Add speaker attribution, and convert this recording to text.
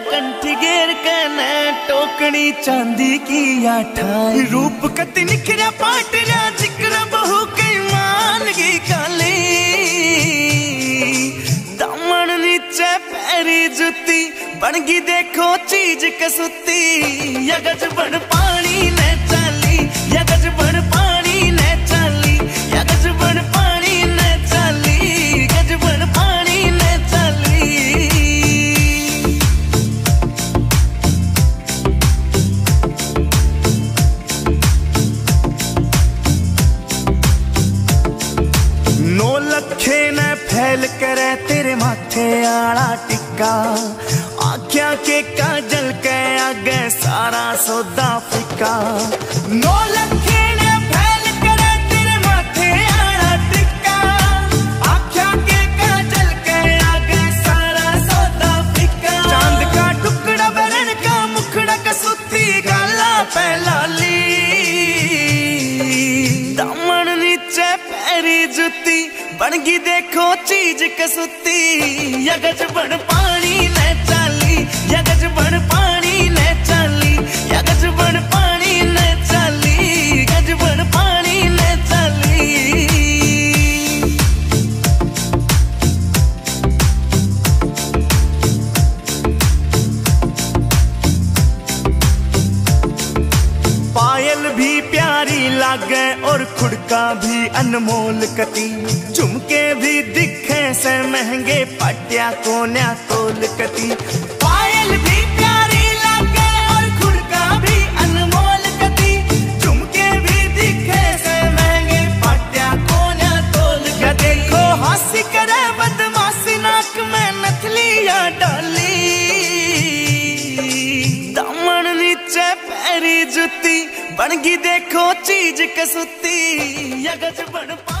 Speaker 1: कंठी गेर कने टोकनी चांदी की आठाई। रूप कति निखरा पाटरा ज़िक्र बहु कई मान की काली। दमन नीचे पैरी जुती, बनगी देखो चीज़ कसुती। या बन पानी लखे ने फैल करे तेरे माथे आला टिक्का। आख्या के काजल के आगे सारा सौदा फिका नौ जुती बनगी देखो चीज़ कसुती। यगज बन पानी पायल भी प्यारी लागे और खुड़का भी अनमोल कती झुमके भी दिखे से महँगे, पटिया कोन्या तोल कती पायल भी प्यारी लागे और खुड़का भी अनमोल कती झुमके भी दिखे से महँगे, पटिया कोन्या तोल कती देखो हँसी करे दामन नीचे पैरी जुती। बनगी देखो चीज़ कसुती। यगज बन पा